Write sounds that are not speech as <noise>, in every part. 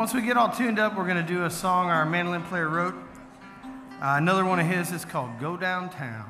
once we get all tuned up, we're going to do a song our mandolin player wrote. Uh, another one of his is called Go Downtown.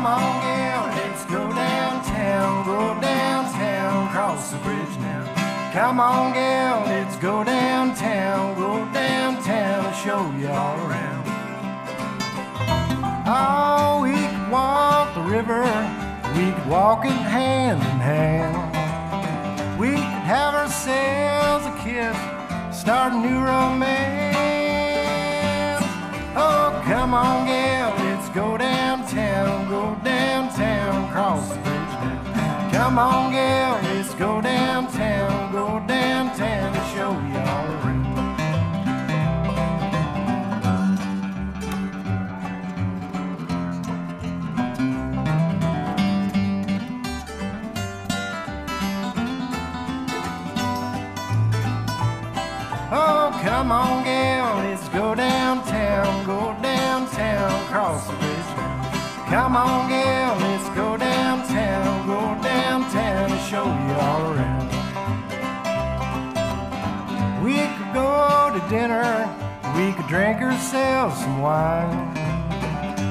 Come on, gal, let's go downtown, go downtown, cross the bridge now. Come on, gal, let's go downtown, go downtown, show you all around. Oh, we could walk the river, we could walk it hand in hand. We could have ourselves a kiss, start a new romance. Oh, come on, downtown, go downtown, cross the bridge now. Come on, gal, let's go downtown, go downtown to show you all around. Oh, come on, gal, dinner, we could drink ourselves some wine.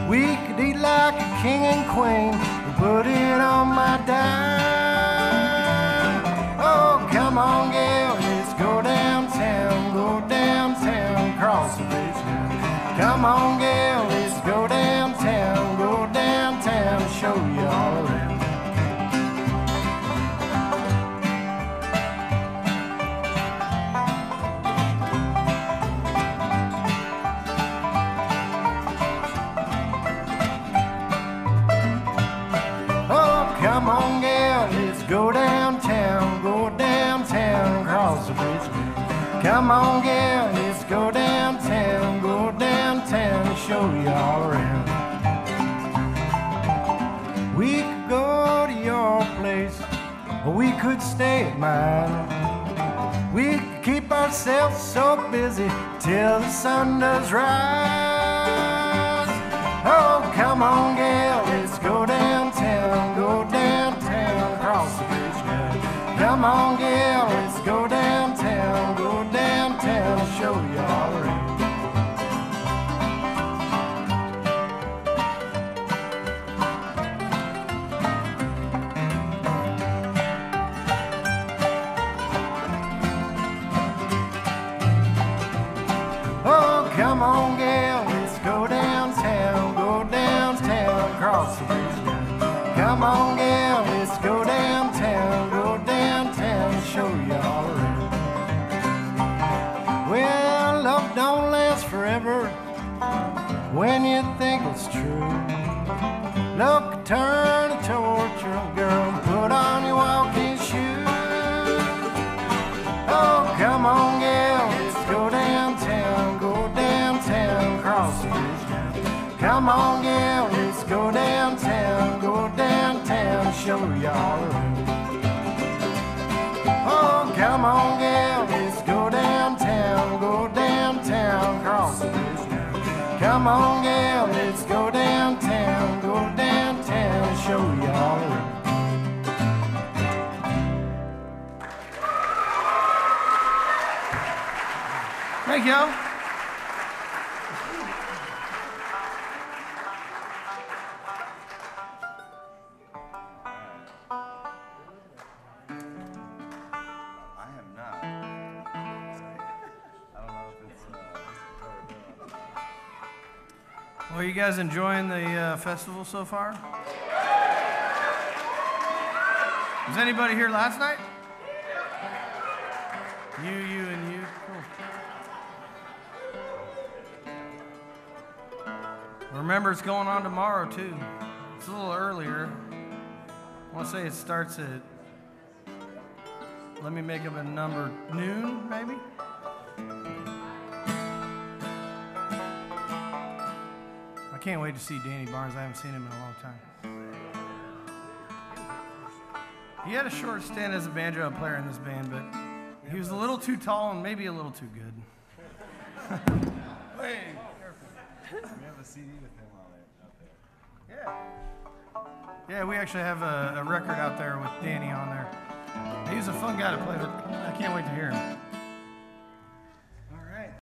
We could eat like a king and queen and put it on my dime. Oh, come on, gal, let's go downtown, go downtown, cross the bridge now. Come on, gal, come on, gal, let's go downtown, go downtown, cross the bridge. Come on, gal, let's go downtown, go downtown and show you all around. We could go to your place, or we could stay at mine. We could keep ourselves so busy till the sun does rise. Oh, come on, gal, Come on, gal, let's go downtown, go downtown, show you all around. Oh, come on, gal, let's go downtown, go downtown, cross the bridge. Come on, gal, you think it's true. Can turn to torture, girl, put on your walking shoes. Oh, come on, girl, let's go downtown, go downtown, cross the bridge. Come on, girl, let's go downtown, go downtown, show you all around. Thank. Uh, Well, you guys enjoying the uh, festival so far? Was anybody here last night? You, you, and you. Remember, it's going on tomorrow too. It's a little earlier. I want to say it starts at let me make up a number. Noon, maybe? I can't wait to see Danny Barnes. I haven't seen him in a long time. He had a short stint as a banjo player in this band, but he was a little too tall and maybe a little too good. <laughs> CD with him on it out there. Yeah. Yeah, we actually have a, a record out there with Danny on there. He's a fun guy to play with. I can't wait to hear him.